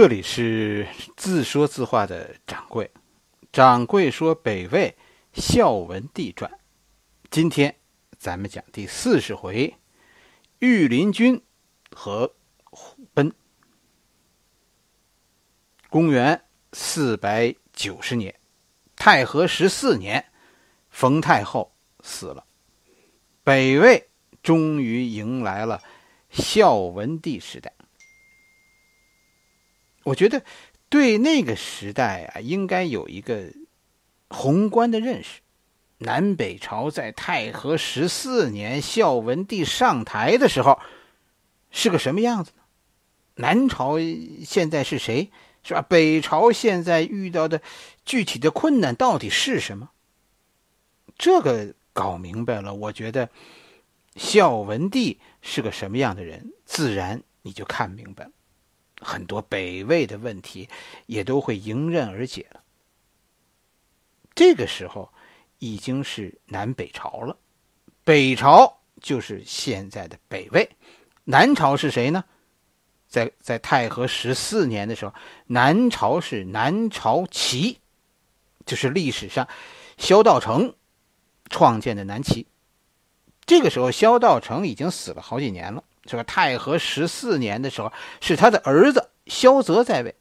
这里是自说自话的掌柜。掌柜说：“北魏孝文帝传。”今天咱们讲第四十回：御林军和虎贲。公元四百九十年，太和十四年，冯太后死了，北魏终于迎来了孝文帝时代。我觉得，对那个时代啊，应该有一个宏观的认识。南北朝在太和十四年孝文帝上台的时候，是个什么样子呢？南朝现在是谁？是吧？北朝现在遇到的具体的困难到底是什么？这个搞明白了，我觉得孝文帝是个什么样的人，自然你就看明白了。很多北魏的问题也都会迎刃而解了。这个时候已经是南北朝了，北朝就是现在的北魏，南朝是谁呢？在在太和十四年的时候，南朝是南朝齐，就是历史上萧道成创建的南齐。这个时候，萧道成已经死了好几年了。这个太和十四年的时候，是他的儿子萧泽在位。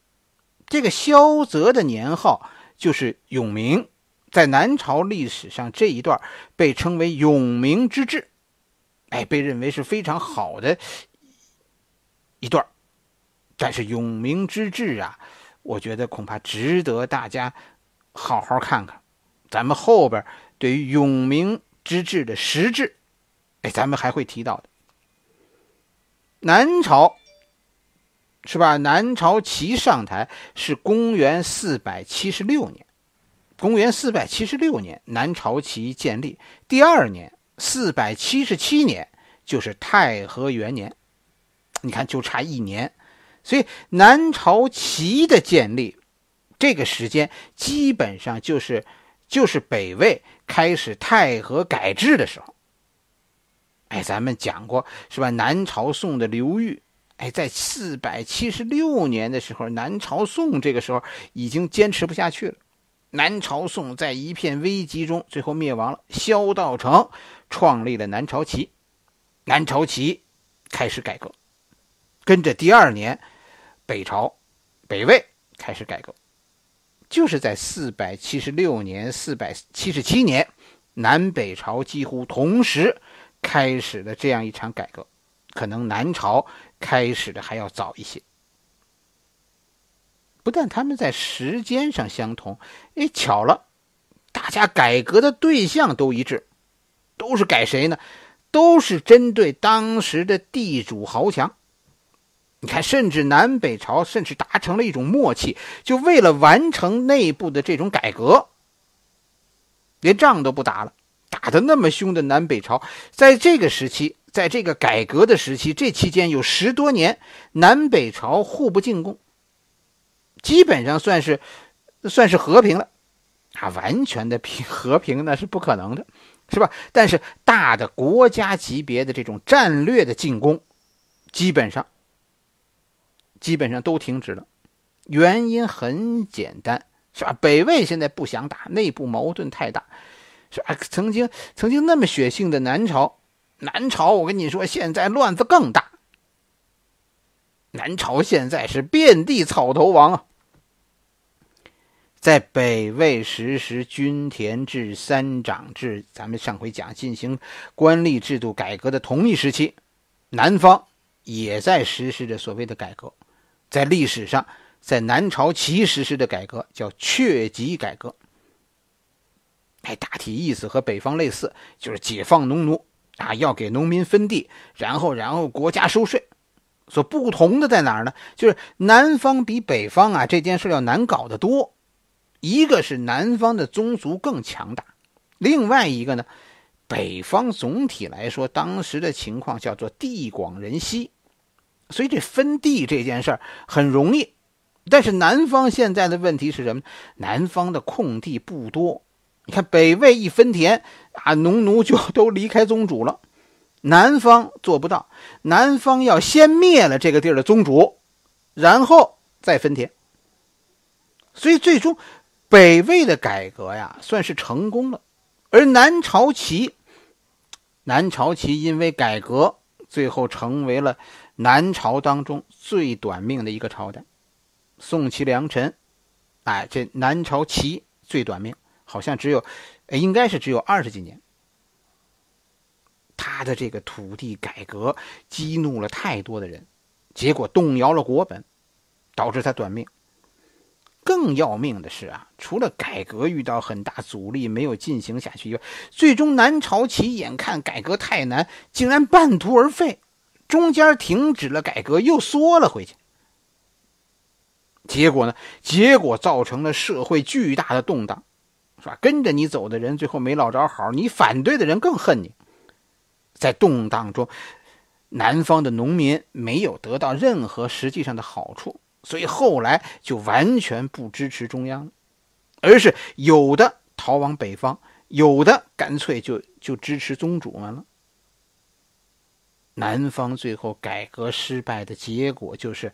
这个萧泽的年号就是永明，在南朝历史上这一段被称为永明之治，哎，被认为是非常好的一段。但是永明之治啊，我觉得恐怕值得大家好好看看。咱们后边对于永明之治的实质，哎，咱们还会提到的。南朝是吧？南朝齐上台是公元四百七十六年，公元四百七十六年，南朝齐建立。第二年，四百七十七年，就是太和元年。你看，就差一年，所以南朝齐的建立，这个时间基本上就是就是北魏开始太和改制的时候。哎，咱们讲过是吧？南朝宋的刘裕，哎，在四百七十六年的时候，南朝宋这个时候已经坚持不下去了。南朝宋在一片危机中，最后灭亡了。萧道成创立了南朝齐，南朝齐开始改革。跟着第二年，北朝、北魏开始改革，就是在四百七十六年、四百七十七年，南北朝几乎同时。开始的这样一场改革，可能南朝开始的还要早一些。不但他们在时间上相同，哎，巧了，大家改革的对象都一致，都是改谁呢？都是针对当时的地主豪强。你看，甚至南北朝甚至达成了一种默契，就为了完成内部的这种改革，连仗都不打了。打得那么凶的南北朝，在这个时期，在这个改革的时期，这期间有十多年，南北朝互不进攻，基本上算是算是和平了。啊，完全的平和平那是不可能的，是吧？但是大的国家级别的这种战略的进攻，基本上基本上都停止了。原因很简单，是吧？北魏现在不想打，内部矛盾太大。是啊？曾经曾经那么血性的南朝，南朝我跟你说，现在乱子更大。南朝现在是遍地草头王啊！在北魏实施均田制、三长制，咱们上回讲进行官吏制度改革的同一时期，南方也在实施着所谓的改革。在历史上，在南朝齐实施的改革叫阙籍改革。哎，大体意思和北方类似，就是解放农奴啊，要给农民分地，然后然后国家收税。所不同的在哪儿呢？就是南方比北方啊这件事要难搞得多。一个是南方的宗族更强大，另外一个呢，北方总体来说当时的情况叫做地广人稀，所以这分地这件事儿很容易。但是南方现在的问题是什么？南方的空地不多。你看，北魏一分田啊，农奴就都离开宗主了。南方做不到，南方要先灭了这个地儿的宗主，然后再分田。所以最终，北魏的改革呀，算是成功了。而南朝齐，南朝齐因为改革，最后成为了南朝当中最短命的一个朝代。宋齐梁陈，哎，这南朝齐最短命，好像只有，应该是只有二十几年。他的这个土地改革激怒了太多的人，结果动摇了国本，导致他短命。更要命的是啊，除了改革遇到很大阻力没有进行下去以外，最终南朝齐眼看改革太难，竟然半途而废，中间停止了改革，又缩了回去。结果呢？结果造成了社会巨大的动荡，是吧？跟着你走的人最后没落着好，你反对的人更恨你。在动荡中，南方的农民没有得到任何实际上的好处，所以后来就完全不支持中央，而是有的逃往北方，有的干脆就就支持宗主们了。南方最后改革失败的结果就是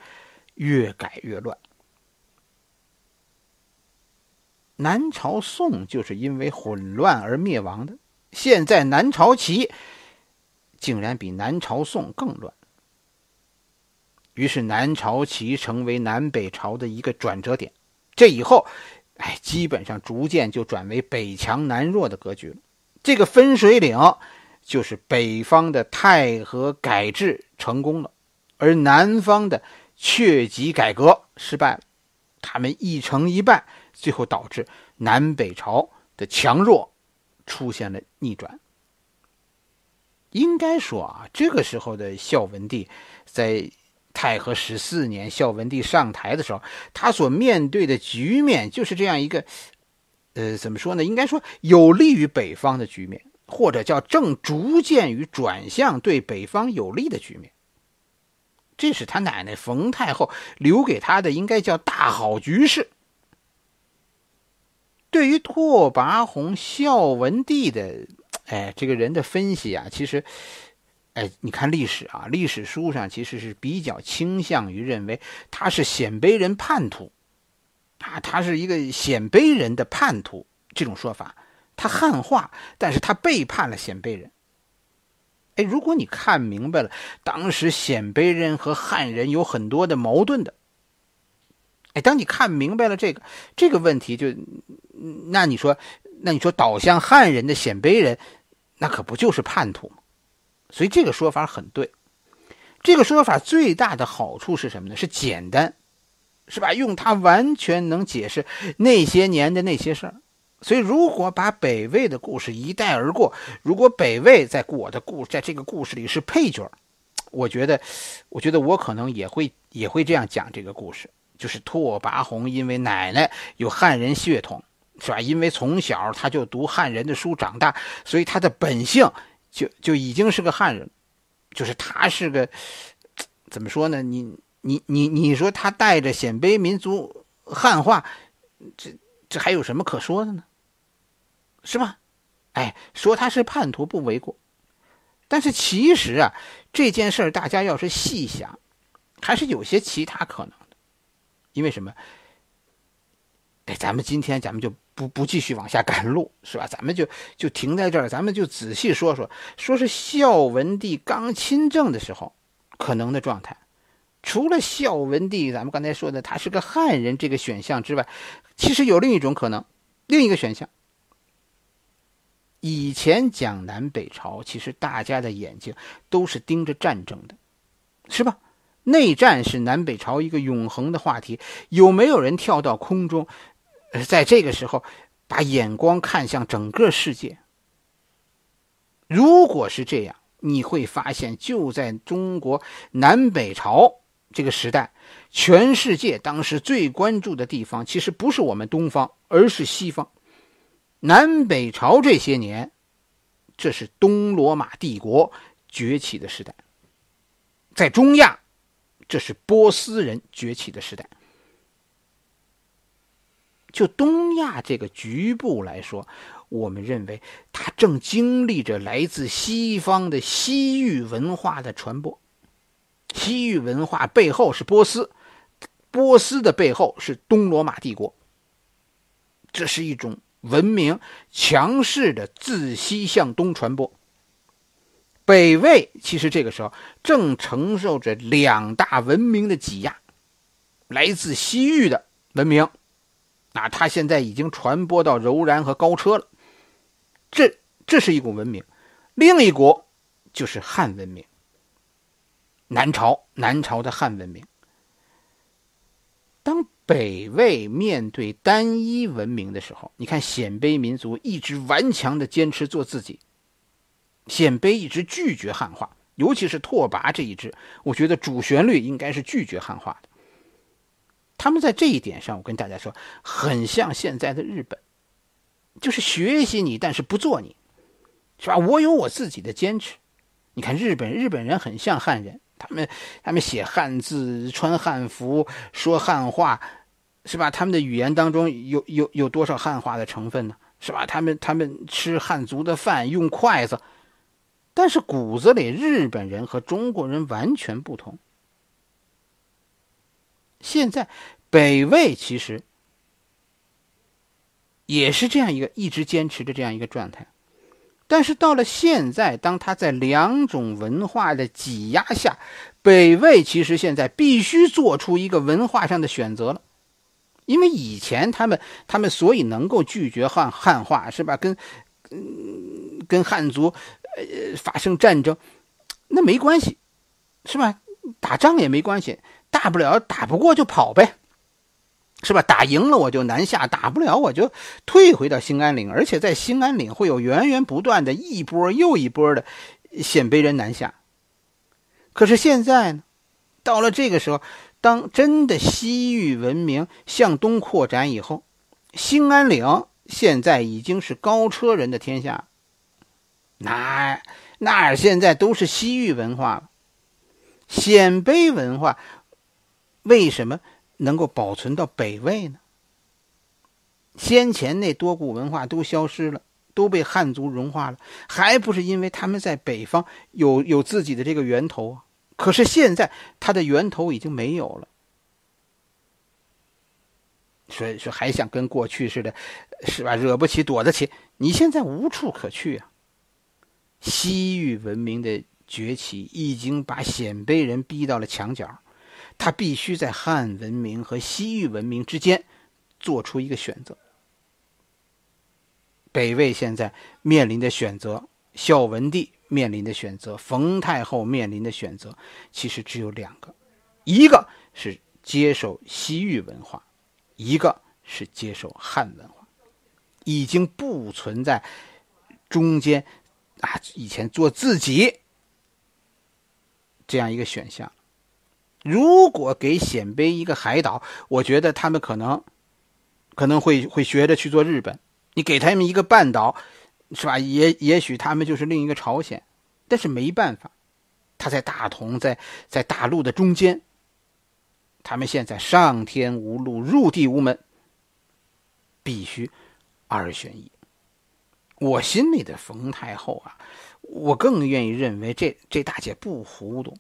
越改越乱。南朝宋就是因为混乱而灭亡的，现在南朝齐。竟然比南朝宋更乱，于是南朝齐成为南北朝的一个转折点。这以后，哎，基本上逐渐就转为北强南弱的格局了。这个分水岭就是北方的太和改制成功了，而南方的阙疾改革失败了。他们一成一败，最后导致南北朝的强弱出现了逆转。应该说啊，这个时候的孝文帝，在太和十四年，孝文帝上台的时候，他所面对的局面就是这样一个，呃，怎么说呢？应该说有利于北方的局面，或者叫正逐渐于转向对北方有利的局面。这是他奶奶冯太后留给他的，应该叫大好局势。对于拓跋宏、孝文帝的。哎，这个人的分析啊，其实，哎，你看历史啊，历史书上其实是比较倾向于认为他是鲜卑人叛徒，啊，他是一个鲜卑人的叛徒这种说法，他汉化，但是他背叛了鲜卑人。哎，如果你看明白了，当时鲜卑人和汉人有很多的矛盾的，哎，当你看明白了这个这个问题，就那你说。那你说倒向汉人的鲜卑人，那可不就是叛徒吗？所以这个说法很对。这个说法最大的好处是什么呢？是简单，是吧？用它完全能解释那些年的那些事儿。所以，如果把北魏的故事一带而过，如果北魏在我的故在这个故事里是配角，我觉得，我觉得我可能也会也会这样讲这个故事，就是拓跋宏因为奶奶有汉人血统。是吧？因为从小他就读汉人的书长大，所以他的本性就就已经是个汉人，就是他是个怎么说呢？你你你你说他带着鲜卑民族汉化，这这还有什么可说的呢？是吧？哎，说他是叛徒不为过，但是其实啊，这件事儿大家要是细想，还是有些其他可能，因为什么？哎，咱们今天咱们就。不不继续往下赶路是吧？咱们就就停在这儿，咱们就仔细说说，说是孝文帝刚亲政的时候可能的状态。除了孝文帝，咱们刚才说的他是个汉人这个选项之外，其实有另一种可能，另一个选项。以前讲南北朝，其实大家的眼睛都是盯着战争的，是吧？内战是南北朝一个永恒的话题，有没有人跳到空中？在这个时候，把眼光看向整个世界。如果是这样，你会发现，就在中国南北朝这个时代，全世界当时最关注的地方，其实不是我们东方，而是西方。南北朝这些年，这是东罗马帝国崛起的时代；在中亚，这是波斯人崛起的时代。就东亚这个局部来说，我们认为它正经历着来自西方的西域文化的传播。西域文化背后是波斯，波斯的背后是东罗马帝国。这是一种文明强势的自西向东传播。北魏其实这个时候正承受着两大文明的挤压，来自西域的文明，啊，它现在已经传播到柔然和高车了。这这是一股文明，另一股就是汉文明。南朝，南朝的汉文明。当北魏面对单一文明的时候，你看鲜卑民族一直顽强的坚持做自己。鲜卑一直拒绝汉化，尤其是拓跋这一支，我觉得主旋律应该是拒绝汉化的。他们在这一点上，我跟大家说，很像现在的日本，就是学习你，但是不做你，是吧？我有我自己的坚持。你看日本，日本人很像汉人，他们他们写汉字、穿汉服、说汉话，是吧？他们的语言当中有有有多少汉化的成分呢？是吧？他们他们吃汉族的饭，用筷子。但是骨子里，日本人和中国人完全不同。现在北魏其实也是这样一个一直坚持的这样一个状态，但是到了现在，当他在两种文化的挤压下，北魏其实现在必须做出一个文化上的选择了，因为以前他们他们所以能够拒绝汉汉化是吧？跟嗯跟汉族。呃，发生战争，那没关系，是吧？打仗也没关系，大不了打不过就跑呗，是吧？打赢了我就南下，打不了我就退回到兴安岭，而且在兴安岭会有源源不断的一波又一波的鲜卑人南下。可是现在呢，到了这个时候，当真的西域文明向东扩展以后，兴安岭现在已经是高车人的天下。那那现在都是西域文化了，鲜卑文化为什么能够保存到北魏呢？先前那多股文化都消失了，都被汉族融化了，还不是因为他们在北方有有自己的这个源头啊？可是现在它的源头已经没有了，所以说还想跟过去似的，是吧？惹不起躲得起，你现在无处可去啊！西域文明的崛起已经把鲜卑人逼到了墙角，他必须在汉文明和西域文明之间做出一个选择。北魏现在面临的选择，孝文帝面临的选择，冯太后面临的选择，其实只有两个：一个是接受西域文化，一个是接受汉文化，已经不存在中间。啊，以前做自己这样一个选项，如果给鲜卑一个海岛，我觉得他们可能可能会会学着去做日本。你给他们一个半岛，是吧？也也许他们就是另一个朝鲜。但是没办法，他在大同，在在大陆的中间，他们现在上天无路，入地无门，必须二选一。我心里的冯太后啊，我更愿意认为这这大姐不糊涂，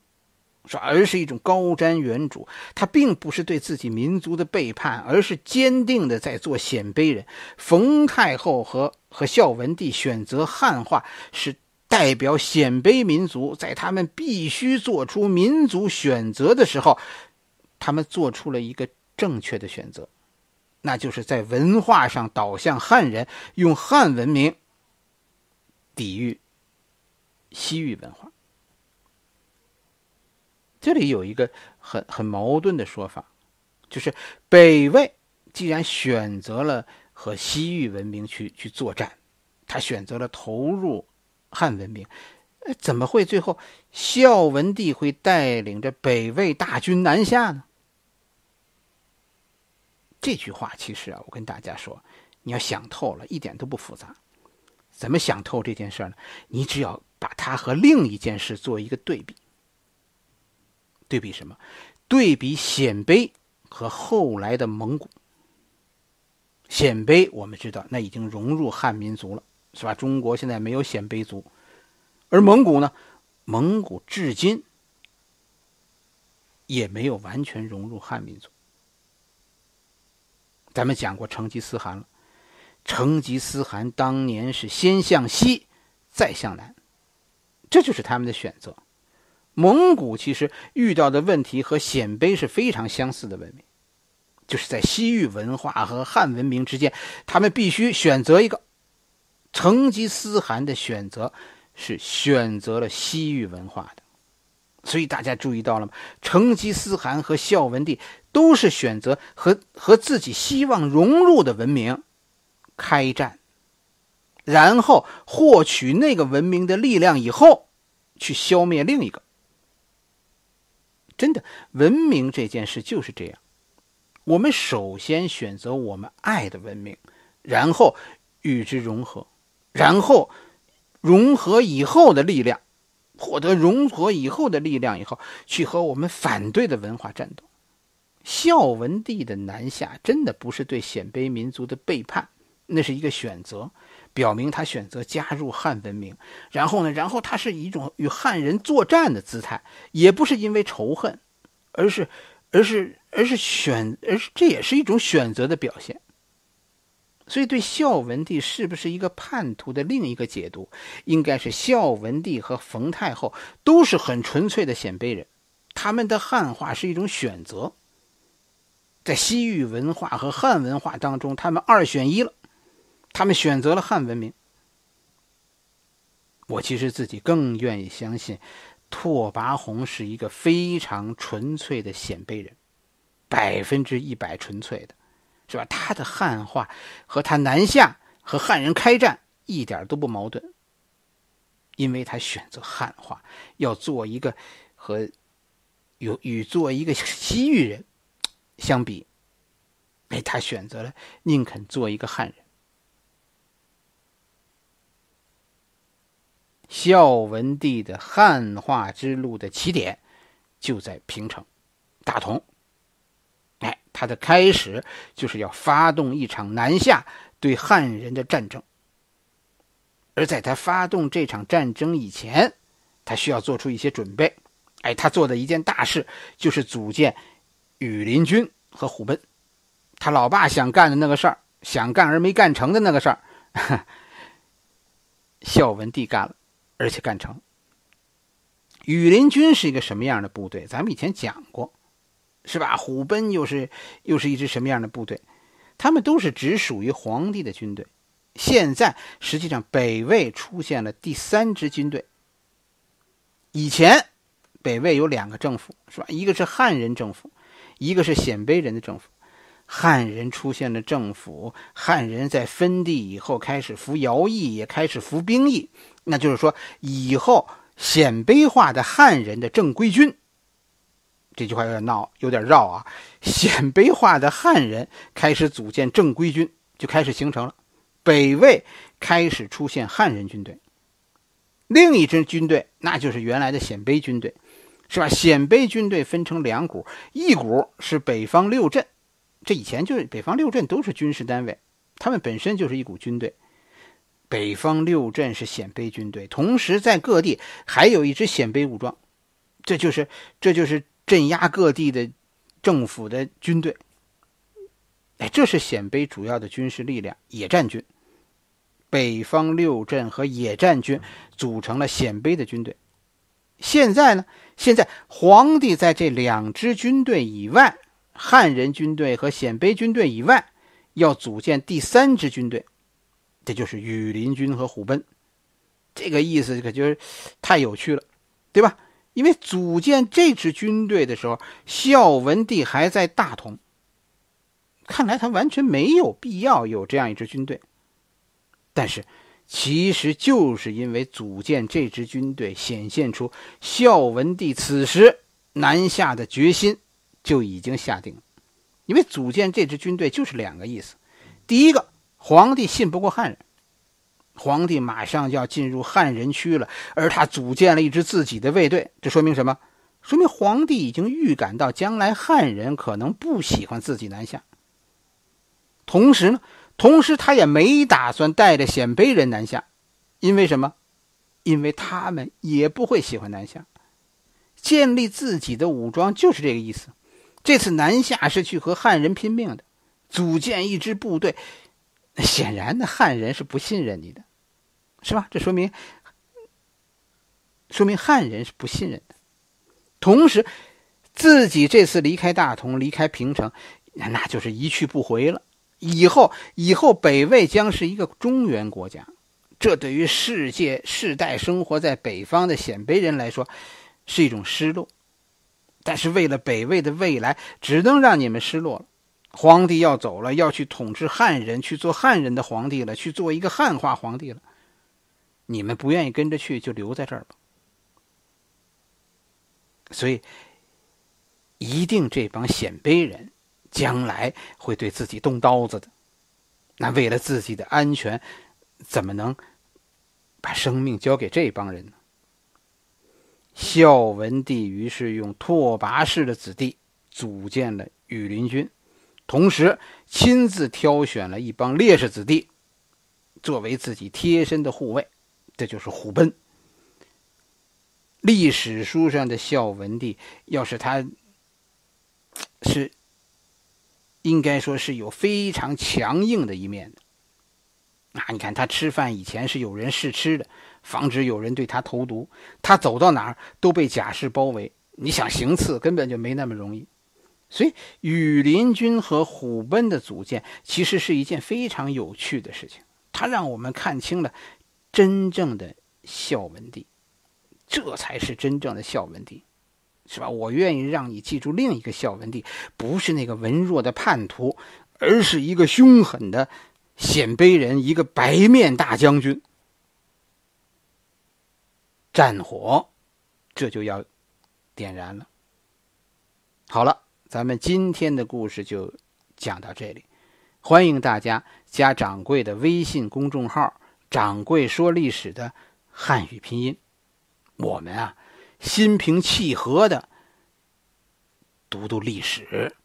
说而是一种高瞻远瞩。她并不是对自己民族的背叛，而是坚定的在做鲜卑人。冯太后和和孝文帝选择汉化，是代表鲜卑民族在他们必须做出民族选择的时候，他们做出了一个正确的选择，那就是在文化上导向汉人，用汉文明。抵御西域文化，这里有一个很很矛盾的说法，就是北魏既然选择了和西域文明去去作战，他选择了投入汉文明，怎么会最后孝文帝会带领着北魏大军南下呢？这句话其实啊，我跟大家说，你要想透了，一点都不复杂。怎么想透这件事呢？你只要把它和另一件事做一个对比。对比什么？对比鲜卑和后来的蒙古。鲜卑我们知道，那已经融入汉民族了，是吧？中国现在没有鲜卑族，而蒙古呢？蒙古至今也没有完全融入汉民族。咱们讲过成吉思汗了，成吉思汗当年是先向西，再向南，这就是他们的选择。蒙古其实遇到的问题和鲜卑是非常相似的文明，就是在西域文化和汉文明之间，他们必须选择一个。成吉思汗的选择是选择了西域文化的，所以大家注意到了吗？成吉思汗和孝文帝都是选择和和自己希望融入的文明开战，然后获取那个文明的力量以后，去消灭另一个。真的，文明这件事就是这样。我们首先选择我们爱的文明，然后与之融合。然后，融合以后的力量，获得融合以后的力量以后，去和我们反对的文化战斗。孝文帝的南下真的不是对鲜卑民族的背叛，那是一个选择，表明他选择加入汉文明。然后呢，然后他是一种与汉人作战的姿态，也不是因为仇恨，而是，而是，而是选，而是这也是一种选择的表现。所以，对孝文帝是不是一个叛徒的另一个解读，应该是孝文帝和冯太后都是很纯粹的鲜卑人，他们的汉化是一种选择，在西域文化和汉文化当中，他们二选一了，他们选择了汉文明。我其实自己更愿意相信，拓跋宏是一个非常纯粹的鲜卑人，百分之一百纯粹的。是吧？他的汉化和他南下和汉人开战一点都不矛盾，因为他选择汉化，要做一个和有与做一个西域人相比，哎，他选择了宁肯做一个汉人。孝文帝的汉化之路的起点就在平城、大同。哎他的开始就是要发动一场南下对汉人的战争，而在他发动这场战争以前，他需要做出一些准备。哎，他做的一件大事就是组建羽林军和虎贲。他老爸想干的那个事儿，想干而没干成的那个事儿，孝文帝干了，而且干成。羽林军是一个什么样的部队？咱们以前讲过。是吧？虎贲又是又是一支什么样的部队？他们都是只属于皇帝的军队。现在实际上北魏出现了第三支军队。以前北魏有两个政府，是吧？一个是汉人政府，一个是鲜卑人的政府。汉人出现了政府，汉人在分地以后开始服徭役，也开始服兵役。那就是说，以后鲜卑化的汉人的正规军。这句话有点闹，有点绕啊！鲜卑化的汉人开始组建正规军，就开始形成了。北魏开始出现汉人军队，另一支军队那就是原来的鲜卑军队，是吧？鲜卑军队分成两股，一股是北方六镇，这以前就是北方六镇都是军事单位，他们本身就是一股军队。北方六镇是鲜卑军队，同时在各地还有一支鲜卑武装，这就是这就是。镇压各地的政府的军队，哎，这是鲜卑主要的军事力量——野战军。北方六镇和野战军组成了鲜卑的军队。现在呢？现在皇帝在这两支军队以外，汉人军队和鲜卑军队以外，要组建第三支军队，这就是羽林军和虎贲。这个意思可就是太有趣了，对吧？因为组建这支军队的时候，孝文帝还在大同。看来他完全没有必要有这样一支军队。但是，其实就是因为组建这支军队，显现出孝文帝此时南下的决心就已经下定了。因为组建这支军队就是两个意思：第一个，皇帝信不过汉人。皇帝马上就要进入汉人区了，而他组建了一支自己的卫队，这说明什么？说明皇帝已经预感到将来汉人可能不喜欢自己南下。同时呢，同时他也没打算带着鲜卑人南下，因为什么？因为他们也不会喜欢南下。建立自己的武装就是这个意思。这次南下是去和汉人拼命的。组建一支部队，显然的汉人是不信任你的，是吧？这说明，说明汉人是不信任的。同时，自己这次离开大同，离开平城，那就是一去不回了。以后，以后北魏将是一个中原国家，这对于世界世代生活在北方的鲜卑人来说，是一种失落。但是为了北魏的未来，只能让你们失落了。皇帝要走了，要去统治汉人，去做汉人的皇帝了，去做一个汉化皇帝了。你们不愿意跟着去，就留在这儿吧。所以，一定这帮鲜卑人。将来会对自己动刀子的，那为了自己的安全，怎么能把生命交给这帮人呢？孝文帝于是用拓跋氏的子弟组建了羽林军，同时亲自挑选了一帮烈士子弟作为自己贴身的护卫，这就是虎贲。历史书上的孝文帝，要是他是。应该说是有非常强硬的一面的。啊，你看他吃饭以前是有人试吃的，防止有人对他投毒。他走到哪儿都被甲士包围，你想行刺根本就没那么容易。所以羽林军和虎贲的组建其实是一件非常有趣的事情。他让我们看清了真正的孝文帝，这才是真正的孝文帝。是吧？我愿意让你记住另一个孝文帝，不是那个文弱的叛徒，而是一个凶狠的鲜卑人，一个白面大将军。战火，这就要点燃了。好了，咱们今天的故事就讲到这里，欢迎大家加掌柜的微信公众号“掌柜说历史”的汉语拼音。我们啊。心平气和的读读历史。